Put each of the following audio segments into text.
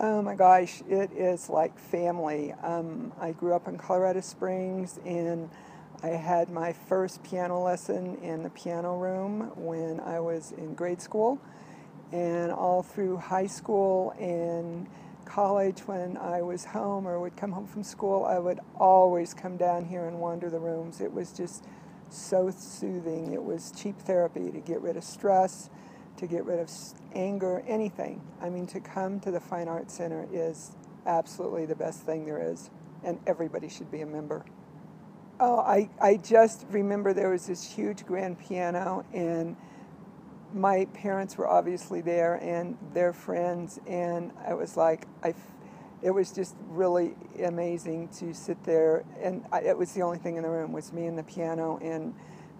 Oh my gosh, it is like family. Um, I grew up in Colorado Springs and I had my first piano lesson in the piano room when I was in grade school. And all through high school and college, when I was home or would come home from school, I would always come down here and wander the rooms. It was just so soothing. It was cheap therapy to get rid of stress to get rid of anger, anything. I mean, to come to the Fine Arts Center is absolutely the best thing there is, and everybody should be a member. Oh, I, I just remember there was this huge grand piano, and my parents were obviously there, and their friends, and I was like, I, it was just really amazing to sit there, and I, it was the only thing in the room was me and the piano, and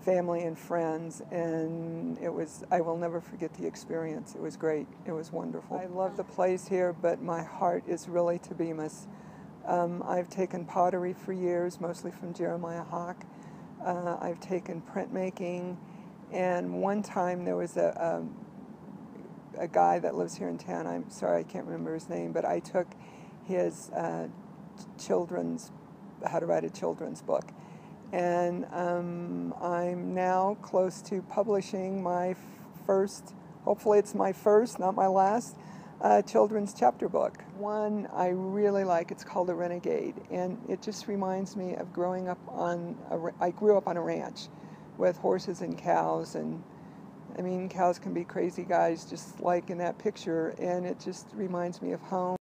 family and friends, and it was, I will never forget the experience. It was great. It was wonderful. I love the place here, but my heart is really to Bemis. Um, I've taken pottery for years, mostly from Jeremiah Hawk. Uh, I've taken printmaking, and one time there was a, a, um, a guy that lives here in town. I'm sorry, I can't remember his name, but I took his uh, children's, how to write a children's book and um, I'm now close to publishing my first, hopefully it's my first, not my last, uh, children's chapter book. One I really like, it's called The Renegade, and it just reminds me of growing up on, a, I grew up on a ranch with horses and cows, and I mean, cows can be crazy guys just like in that picture, and it just reminds me of home.